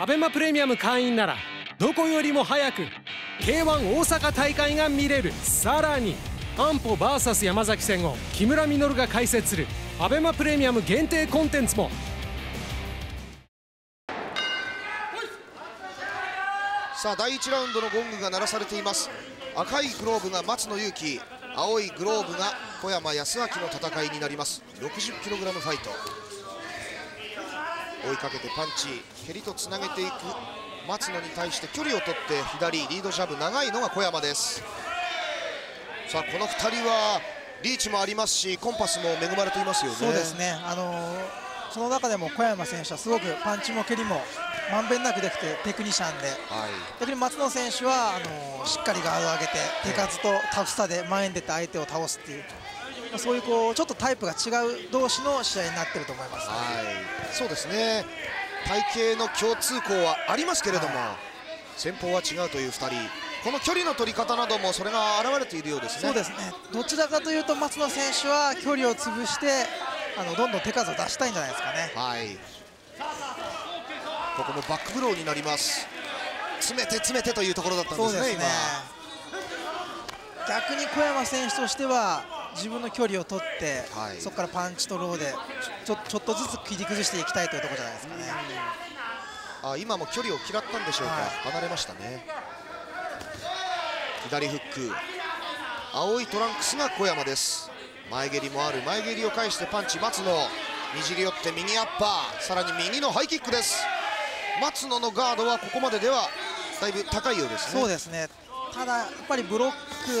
アベマプレミアム会員ならどこよりも早く K1 大阪大会が見れる。さらに安保 VS 山崎戦を木村稔が解説するアベマプレミアム限定コンテンツも。さあ第1ラウンドのゴングが鳴らされています。赤いグローブが松野裕樹青いグローブが小山康明の戦いになります。60kg ファイト。追いかけてパンチ蹴りとつなげていく松野に対して距離を取って左リードジャブ長いのが小山です。さあこの2人はリーチもありますしコンパスも恵まれていますよね。そうですね。あのーその中でも小山選手はすごくパンチも蹴りもまんべんなくできてテクニシャンで、はい、逆に松野選手はあのー、しっかりガードを上げて手数とタフさで前に出て相手を倒すっていうそういうこうちょっとタイプが違う同士の試合になってると思います、ね、はい。そうですね。体型の共通項はありますけれども、はい、戦法は違うという2人。この距離の取り方などもそれが現れているようですね。そうですね。どちらかというと松野選手は距離を潰してあのどんどん手数を出したいんじゃないですかね。はい。ここもバックブローになります。詰めて詰めてというところだったんですねですね。逆に小山選手としては自分の距離を取って、はい、そこからパンチとローでちょちょっとずつ切り崩していきたいというところじゃないですかね。あ今も距離を嫌ったんでしょうか、はい、離れましたね。左フック。青いトランクスが小山です。前蹴りもある。前蹴りを返してパンチ松野。にじり寄って右アッパー。さらに右のハイキックです。松野のガードはここまでではだいぶ高いようですね。そうですねただやっぱりブロッ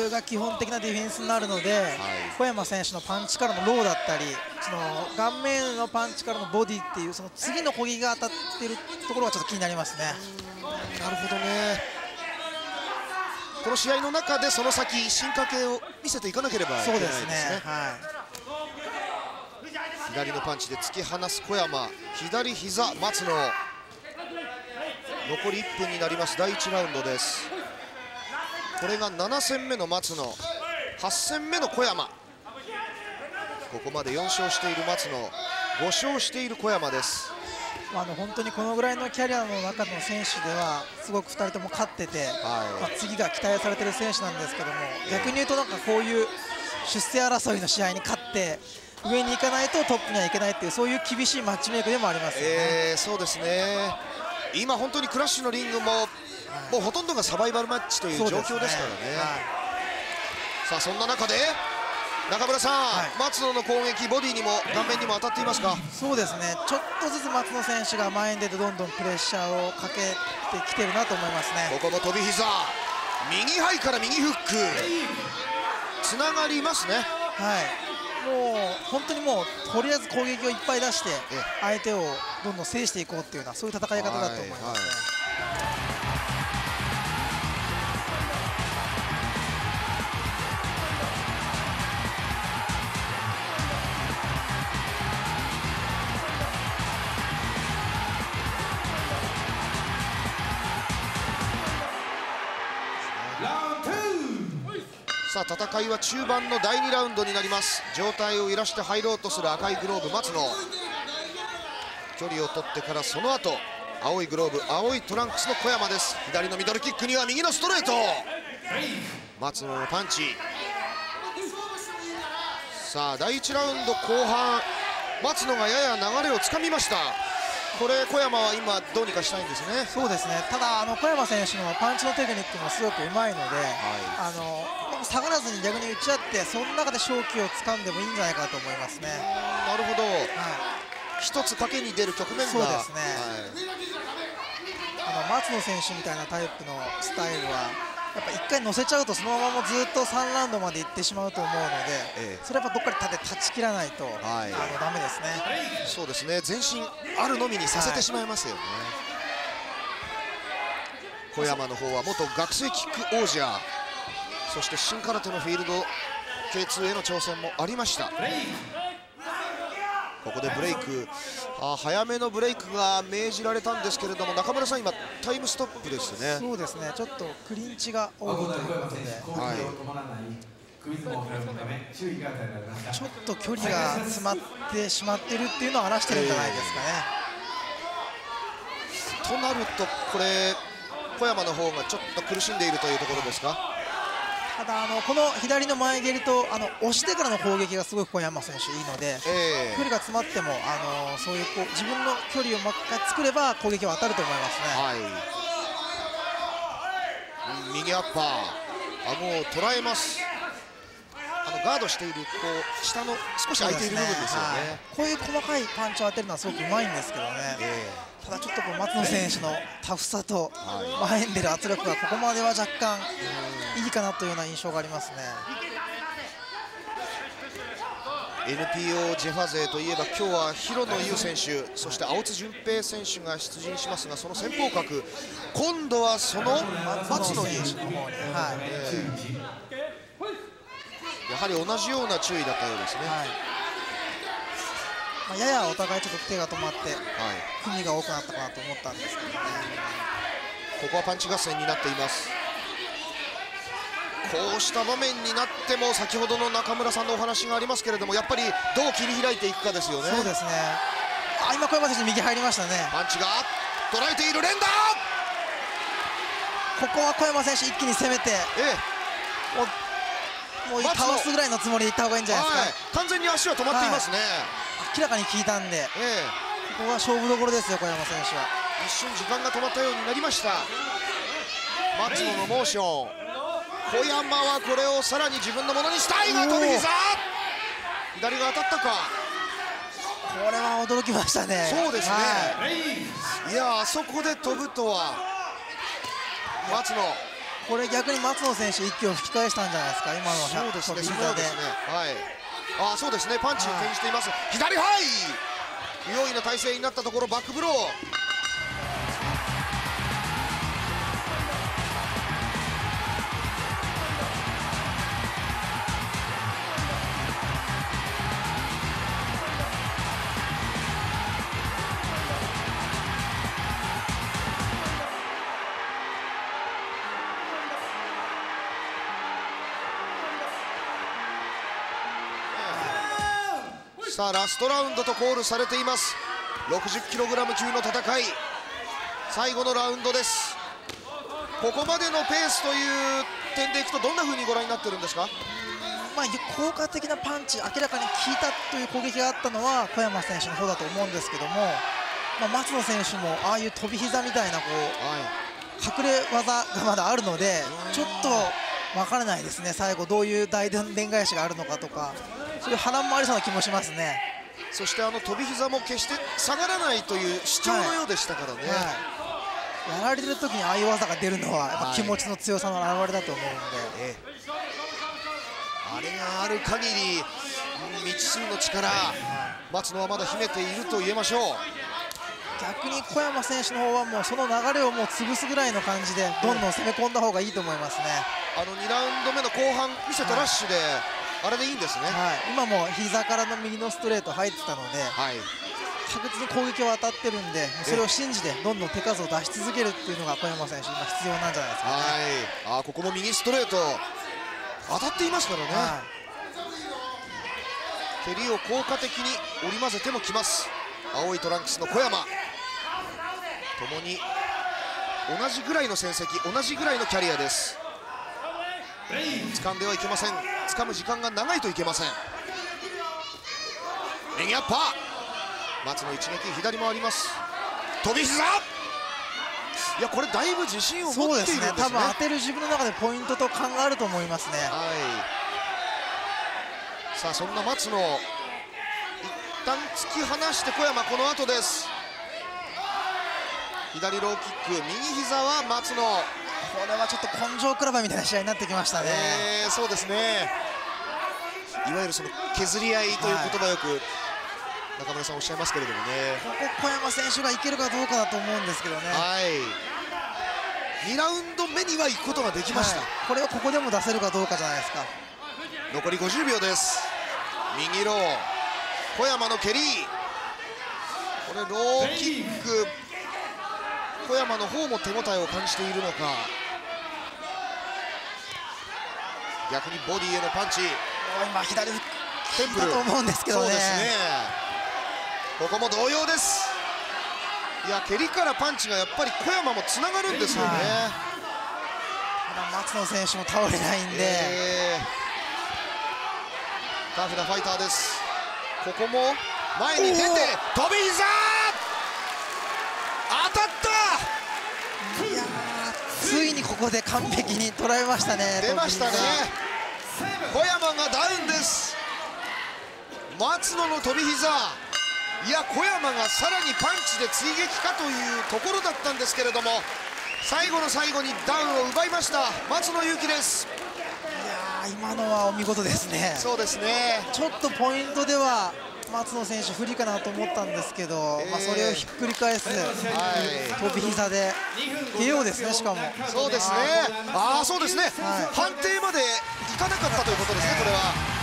クが基本的なディフェンスになるので、はい、小山選手のパンチからのローだったりその顔面のパンチからのボディっていうその次の攻撃が当たっているところはちょっと気になりますね。なるほどね。この試合の中でその先進化系を見せていかなければいけないですね。すね。はい、左のパンチで突き放す小山左膝松野。残り1分になります。第1ラウンドですこれが7戦目の松野。8戦目の小山。ここまで4勝している松野。5勝している小山です。あの本当にこのぐらいのキャリアの中の選手ではすごく2人とも勝ってて、はい、まあ、次が期待されている選手なんですけども逆に言うとなんかこういう出世争いの試合に勝って上に行かないとトップにはいけないっていうそういう厳しいマッチメイクでもありますよね、えー、そうですね。今本当にクラッシュのリングも、はい、もうほとんどがサバイバルマッチという状況ですからね、ねはい、さあそんな中で中村さん、はい、松野の攻撃ボディにも顔面にも当たっていますか？そうですね。ちょっとずつ松野選手が前に出てどんどんプレッシャーをかけてきてるなと思いますね。ここも飛び膝。右ハイから右フック。つながりますね。はい。もう本当にもうとりあえず攻撃をいっぱい出して相手をどんどん制していこうっていうようなそういう戦い方だと思いますね、はいはいさあ戦いは中盤の第2ラウンドになります。状態を揺らして入ろうとする赤いグローブ松野。距離を取ってからその後青いグローブ青いトランクスの小山です。左のミドルキックには右のストレート。松野のパンチ。さあ第1ラウンド後半松野がやや流れをつかみました。これ小山は今どうにかしたいんですね？そうですね。ただあの小山選手のパンチのテクニックもすごくうまいので、はい、あの下がらずに逆に打ち合ってその中で勝機をつかんでもいいんじゃないかと思いますね。なるほど、はい、一つ賭けに出る局面が。そうですね、はい、あの松野選手みたいなタイプのスタイルはやっぱ1回乗せちゃうとそのままもずっと3ラウンドまでいってしまうと思うので、ええ、それはやっぱどっかで立ち切らないと、はい、あのダメですね。そうですね。前進あるのみにさせてしまいますよね、はい、小山の方は元学生キック王者そして新空手のフィールド K2 への挑戦もありました。ここでブレイク。あ早めのブレイクが命じられたんですけれども中村さん今タイムストップですね。そうですね。ちょっとクリンチが多いということで、はい、ちょっと距離が詰まってしまっているっていうのを表してるんじゃないですかね。となるとこれ小山の方がちょっと苦しんでいるというところですか？ただあのこの左の前蹴りとあの押してからの攻撃がすごく小山選手いいので、えー、距離が詰まってもあのそういうこう自分の距離をもう一回作れば攻撃は当たると思いますね、はい、右アッパー。顎を捉えますガードしているこう下の少し空いている部分ですよね、ね、こういう細かいパンチを当てるのはすごくうまいんですけどね、えー、ただちょっとこう松野選手のタフさと前に出る圧力がここまでは若干いいかなというような印象がありますね。NPO ジェファ勢といえば今日は広野優選手そして青津純平選手が出陣しますがその先方角今度はその松野に、はいえーはり同じような注意だったようですね、はい。まあ、ややお互いちょっと手が止まって、はい、組みが多くなったかなと思ったんですけどね。ここはパンチ合戦になっています。こうした場面になっても先ほどの中村さんのお話がありますけれどもやっぱりどう切り開いていくかですよね。そうですね。あ今小山選手右入りましたね。パンチが捉えている連打。ここは小山選手一気に攻めて、ええ、もう倒すぐらいのつもりでいった方がいいんじゃないですか、はい、完全に足は止まっていますね、はい、明らかに効いたんで、えー、ここは勝負どころですよ小山選手は。一瞬時間が止まったようになりました。松野のモーション。小山はこれをさらに自分のものにしたいが飛び膝左が当たったか。これは驚きましたね。そうですね、はい、いやあそこで飛ぶとは。松野これ逆に松野選手、一気を吹き返したんじゃないですか、今のそうですね、そうで。すね、はい、あそうですね、パンチに転じています、はい、左ハイ、不用意な体勢になったところ、バックブロー。さあラストラウンドとコールされています。60kg 級の戦い。最後のラウンドです。ここまでのペースという点でいくとどんな風にご覧になってるんですか？まあ、効果的なパンチ明らかに効いたという攻撃があったのは小山選手の方だと思うんですけども、まあ、松野選手もああいう飛び膝みたいなこう、隠れ技がまだあるのでちょっと分からないですね。最後どういう大伝返しがあるのかとかそういう波乱もありそうな気もしますね。そしてあの飛び膝も決して下がらないという主張のようでしたからね、はい。はい、やられてる時にああいう技が出るのはやっぱ気持ちの強さの表れだと思うんで、はい、あれがある限り未知数の力、松野はまだ秘めていると言えましょう。逆に小山選手の方はもうその流れをもう潰すぐらいの感じでどんどん攻め込んだ方がいいと思いますね。あの2ラウンド目の後半見せたラッシュで、あれでいいんですね、はい、今も膝からの右のストレート入ってたので、はい、確実に攻撃は当たってるんでそれを信じてどんどん手数を出し続けるっていうのが小山選手今必要なんじゃないですか、ね、はい。あここも右ストレート。当たっていますからね、はい、蹴りを効果的に織り交ぜてもきます。青いトランクスの小山。ともに同じぐらいの戦績同じぐらいのキャリアです掴んではいけません。掴む時間が長いといけません。右アッパー。松の一撃左もあります。飛び膝。いやこれだいぶ自信を持っているんですね、ね、多分当てる自分の中でポイントと勘があると思いますね。はい。さあそんな松野一旦突き放して小山この後です。左ローキック右膝は松野これはちょっと根性クラブみたいな試合になってきましたね、えー、そうですね。いわゆるその削り合いという言葉よく、中村さんおっしゃいますけれどもね。ここ小山選手がいけるかどうかだと思うんですけどね。はい。2ラウンド目には行くことができました、はい、これをここでも出せるかどうかじゃないですか。残り50秒です。右ロー。小山の蹴り。これローキック小山の方も手応えを感じているのか。逆にボディへのパンチ。今左テンプル。だと思うんですけどね。そうですね。ここも同様です。いや蹴りからパンチがやっぱり小山もつながるんですよね、はい、松野選手も倒れないんで、えー、タフなファイターです。ここも前に出て飛び膝ここで完璧に捉えましたね出ましたね。小山がダウンです。松野の飛び膝。いや小山がさらにパンチで追撃かというところだったんですけれども最後の最後にダウンを奪いました。松野裕樹です。いや今のはお見事ですね。そうですね。ちょっとポイントでは松野選手不利かなと思ったんですけど、えー、まあ、それをひっくり返す、はい、飛び膝で KO ですねしかも。そうですね。ああそうですね、はい、判定までいかなかったということですねこれは